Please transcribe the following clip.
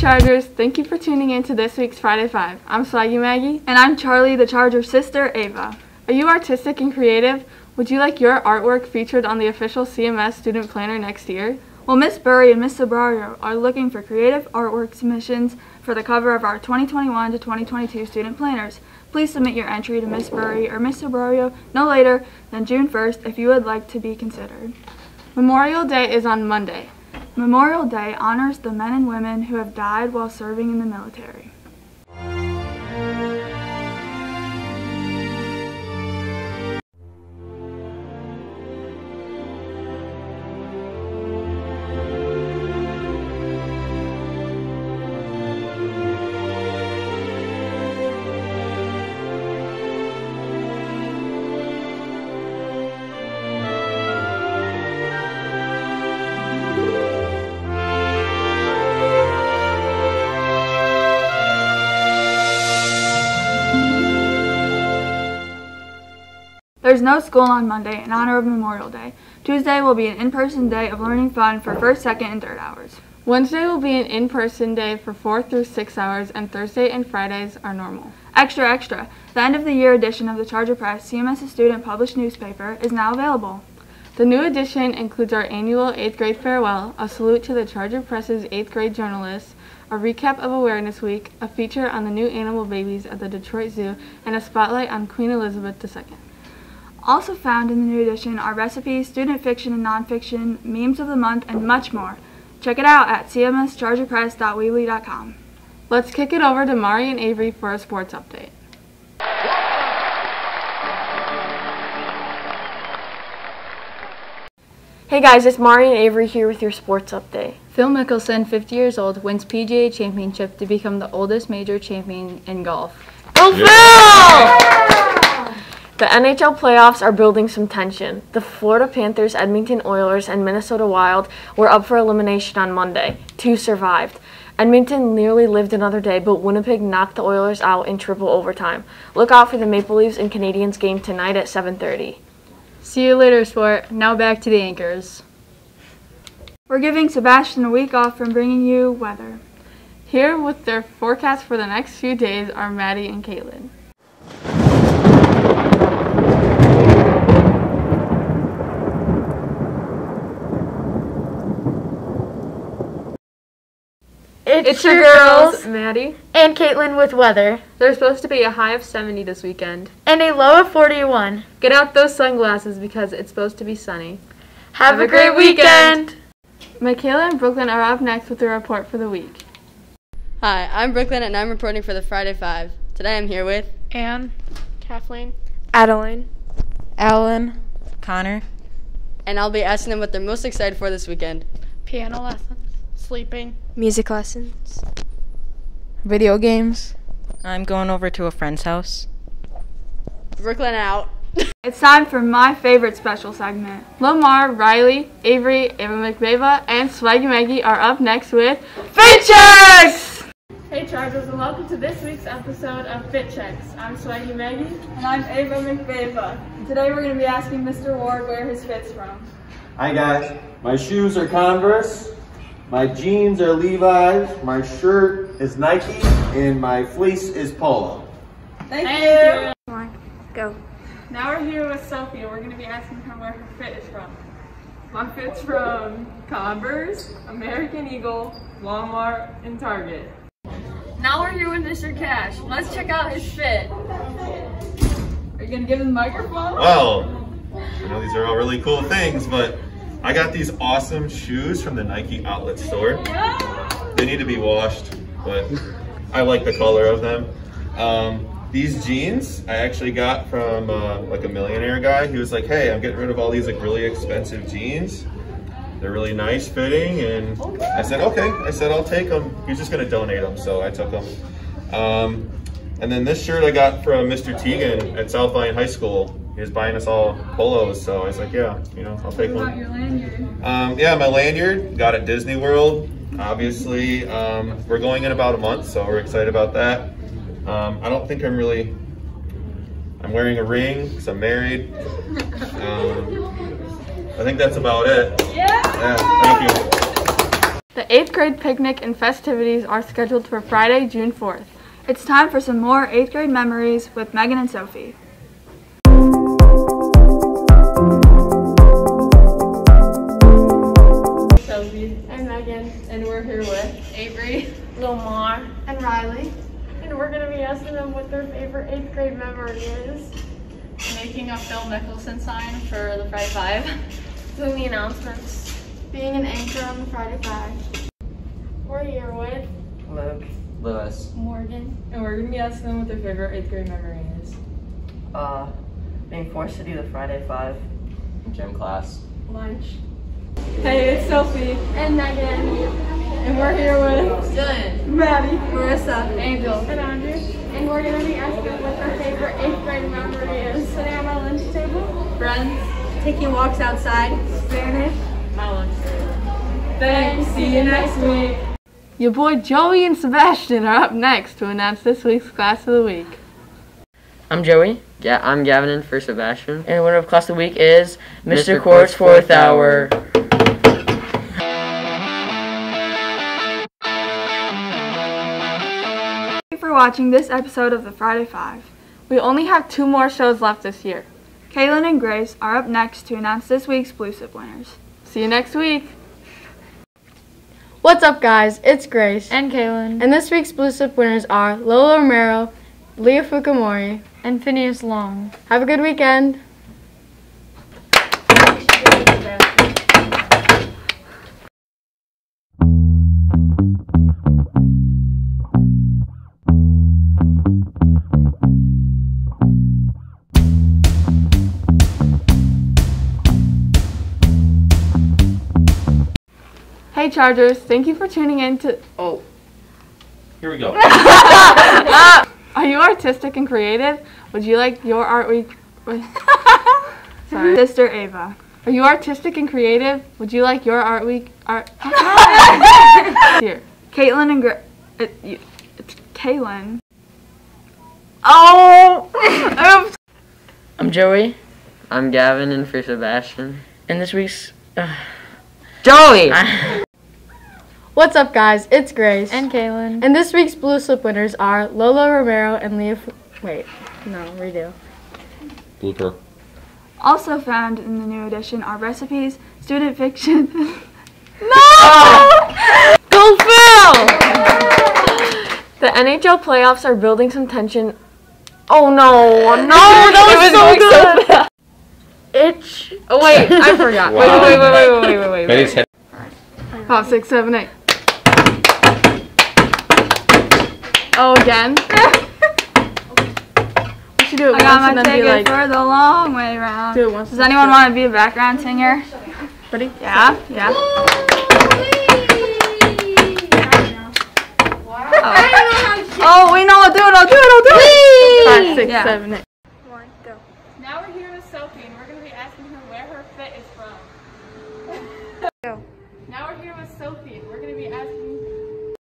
Chargers, thank you for tuning in to this week's Friday Five. I'm Swaggy Maggie. And I'm Charlie, the Charger sister, Ava. Are you artistic and creative? Would you like your artwork featured on the official CMS student planner next year? Well, Miss Burry and Miss Sobrario are looking for creative artwork submissions for the cover of our 2021 to 2022 student planners. Please submit your entry to Miss Burry or Miss Sobrario no later than June 1st if you would like to be considered. Memorial Day is on Monday. Memorial Day honors the men and women who have died while serving in the military. There's no school on Monday in honor of Memorial Day. Tuesday will be an in-person day of learning fun for first, second, and third hours. Wednesday will be an in-person day for 4 through 6 hours, and Thursday and Fridays are normal. Extra, extra! The end of the year edition of the Charger Press, CMS student published newspaper, is now available. The new edition includes our annual 8th grade farewell, a salute to the Charger Press's 8th grade journalists, a recap of Awareness Week, a feature on the new animal babies at the Detroit Zoo, and a spotlight on Queen Elizabeth II. Also found in the new edition are recipes, student fiction and nonfiction, memes of the month, and much more. Check it out at cmschargerpress.weebly.com. Let's kick it over to Mari and Avery for a sports update. Hey guys, it's Mari and Avery here with your sports update. Phil Mickelson, 50 years old, wins PGA Championship to become the oldest major champion in golf. Go Phil! The NHL playoffs are building some tension. The Florida Panthers, Edmonton Oilers, and Minnesota Wild were up for elimination on Monday. Two survived. Edmonton nearly lived another day, but Winnipeg knocked the Oilers out in triple overtime. Look out for the Maple Leafs and Canadiens game tonight at 7:30. See you later, sport. Now back to the anchors. We're giving Sebastian a week off from bringing you weather. Here with their forecast for the next few days are Maddie and Caitlin. It's, It's your your girls, girls. Maddie. and Caitlin with weather There's supposed to be a high of 70 this weekend. and a low of 41. Get out those sunglasses because it's supposed to be sunny. Have, a great weekend. Michaela and Brooklyn are up next with the report for the week. Hi, I'm Brooklyn and I'm reporting for the Friday Five. Today I'm here with Anne, Kathleen. Adeline, Alan, Connor, and I'll be asking them what they're most excited for this weekend. piano lessons, sleeping, Music lessons. video games. I'm going over to a friend's house. Brooklyn out. It's time for my favorite special segment. Lamar, Riley, Avery, Ava McBeva, and Swaggy Maggie are up next with Fit Checks! Hey Chargers, and welcome to this week's episode of Fit Checks. I'm Swaggy Maggie. And I'm Ava McBeva. Today we're going to be asking Mr. Ward where his fit's from. Hi guys, my shoes are Converse, my jeans are Levi's, my shirt is Nike, and my fleece is Polo. Thank, Thank you. you. Go. Now we're here with Sophia. We're going to be asking her where her fit is from. My fit's from Converse, American Eagle, Walmart, and Target. Now we're here with Mr. Cash. Let's check out his fit. Are you going to give him the microphone? Well, I know these are all really cool things, but I got these awesome shoes from the Nike outlet store. They need to be washed, but I like the color of them. Um, these jeans I actually got from uh, like a millionaire guy. He was like, "Hey, I'm getting rid of all these like really expensive jeans. They're really nice fitting." And I said, "Okay." I said, "I'll take them." He's just gonna donate them, so I took them. Um, and then this shirt I got from Mr. Teagan at South Lyon High School. He was buying us all polos, so I was like, "Yeah, you know, I'll take What about one." your lanyard? Um, yeah, my lanyard got at Disney World. Obviously, um, we're going in about a month, so we're excited about that. Um, I don't think I'm really. I'm wearing a ring because I'm married. Um, I think that's about it. Yeah. Thank you. The 8th grade picnic and festivities are scheduled for Friday, June 4th. It's time for some more 8th grade memories with Megan and Sophie. Sophie and we're here with Avery, Lamar. and Riley, and we're gonna be asking them what their favorite eighth grade memory is. Making a Phil Mickelson sign for the Friday Five. Doing the announcements. Being an anchor on the Friday Five. We're here with Luke. Lewis. Morgan, and we're gonna be asking them what their favorite eighth grade memory is. Uh, being forced to do the Friday Five. Gym class. Lunch. Hey, it's Sophie and Megan, and we're here with Dylan, Maddie, Marissa, Angel, and Andrew. And we're gonna be asking what their favorite eighth grade memory is. Sitting at my lunch table, friends, taking walks outside, Spanish, my lunch table. Thanks. See you next week. Your boy Joey and Sebastian are up next to announce this week's class of the week. I'm Joey. Yeah, I'm Gavin in for Sebastian. And the winner of class of the week is Mr. Mr. Court's Court's fourth fourth hour. Watching this episode of the Friday Five. We only have two more shows left this year. Kaylin and Grace are up next to announce this week's Blue Slip winners. See you next week. What's up, guys? It's Grace. And Kaylin. And this week's Blue Slip winners are Lola Romero, Leah Fukumori. And Phineas Long. Have a good weekend. Hey Chargers, thank you for tuning in to. Oh. Here we go. Are you artistic and creative? Would you like your art week? Sorry. Sister Ava. Are you artistic and creative? Would you like your art week art? Here. Caitlin and Grace. It, you- it's Kaylin. Oh! Oops. I'm Joey. I'm Gavin and for Sebastian. And this week's. Uh, Joey! What's up, guys? It's Grace. And Kaylin. And this week's Blue Slip winners are Lola Romero and Leah. Fu- Wait, no, redo. Blooper. Also found in the new edition are recipes, student fiction. No! Go Phil! The NHL playoffs are building some tension. Oh no, no, that was, so good. Itch. Oh wait, I forgot. Wait, Wow. wait, wait, wait, wait, wait, wait, wait. Betty's head. Five, six, seven, eight. Oh, again? we should do it I got once and my then be ticket like. for the long way round. Do it once. Does anyone want to be a background singer? Ready? Yeah, yeah. Oh, wait, no, I'll do it, I'll do it, I'll do it. Five, six, Yeah. seven, eight.